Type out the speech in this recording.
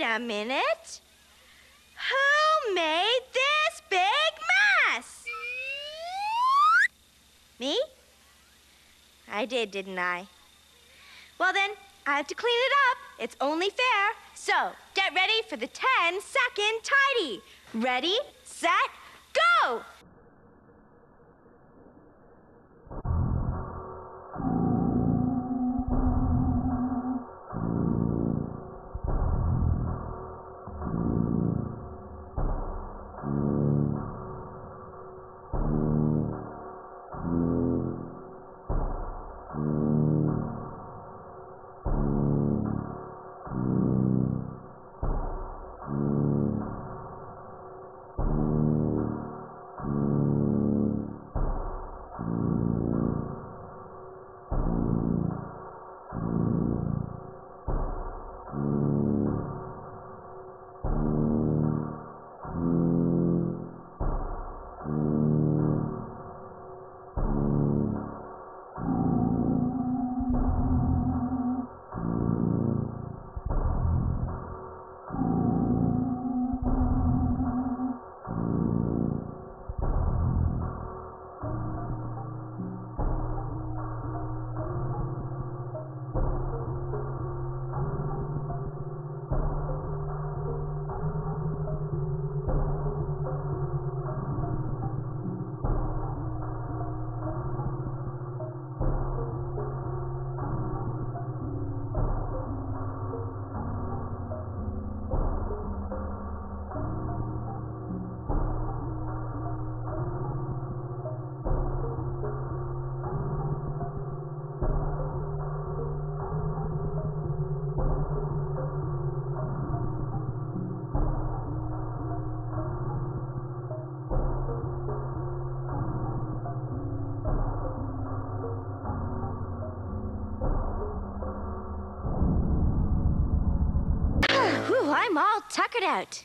Wait a minute. Who made this big mess? Me? I did, didn't I? Well, then, I have to clean it up. It's only fair. So, get ready for the 10 second tidy. Ready, set, go! I'm all tuckered out.